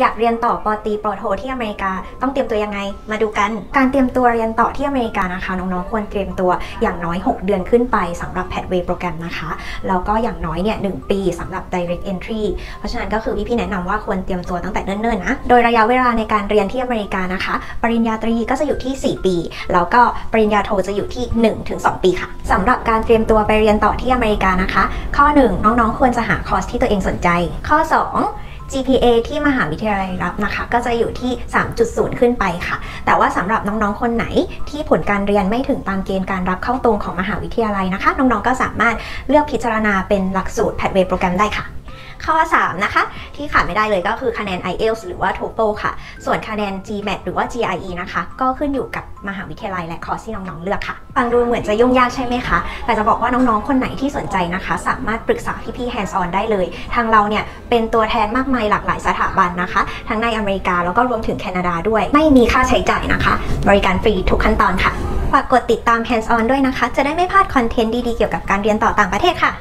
อยากเรียนต่อปอตีปอโทที่อเมริกา ต้องเตรียมตัวยังไง มาดูกัน การเตรียมตัวเรียนต่อที่อเมริกานะคะ น้องๆควรเตรียมตัวอย่างน้อย 6 เดือนขึ้นไปสำหรับ Pathway โปรแกรมนะคะ แล้วก็อย่างน้อยเนี่ยหปีสำหรับ Direct Entry เพราะฉะนั้นก็คือพี่ๆแนะนำว่าควรเตรียมตัวตั้งแต่เนิ่นๆนะ โดยระยะเวลาในการเรียนที่อเมริกานะคะ ปริญญาตรีก็จะอยู่ที่ 4 ปี แล้วก็ปริญญาโทจะอยู่ที่ 1-2 ปีค่ะสำหรับการเตรียมตัวไปเรียนต่อที่อเมริกานะคะ ข้อ 1 น้องๆ ควรจะหาคอร์สที่ตัวเองสนใจ ข้อ 2 GPA ที่มหาวิทยาลัยรับนะคะ ก็จะอยู่ที่ 3.0 ขึ้นไปค่ะ แต่ว่าสำหรับน้องๆ คนไหนที่ผลการเรียนไม่ถึงตามเกณฑ์การรับเข้าตรงของมหาวิทยาลัยนะคะ น้องๆ ก็สามารถเลือกพิจารณาเป็นหลักสูตร Pathway โปรแกรมได้ค่ะข้อ 3 นะคะ ที่ขาดไม่ได้เลยก็คือคะแนน IELTS หรือว่า TOEFL ค่ะ ส่วนคะแนน GMAT หรือว่า GRE นะคะ ก็ขึ้นอยู่กับ มหาวิทยาลัยและคอร์สที่น้องๆเลือกค่ะฟังดูเหมือนจะยุ่งยากใช่ไหมคะ แต่จะบอกว่าน้องๆ คนไหนที่สนใจนะคะ สามารถปรึกษาพี่ๆ hands on ได้เลย ทางเราเนี่ยเป็นตัวแทนมากมายหลากหลายสถาบันนะคะ ทั้งในอเมริกาแล้วก็รวมถึงแคนาดาด้วย ไม่มีค่าใช้จ่ายนะคะ บริการฟรีทุกขั้นตอนค่ะ ฝากกดติดตาม hands on ด้วยนะคะ จะได้ไม่พลาดคอนเทนต์ดีๆ เกี่ยวกับการเรียนต่อต่างประเทศค่ะ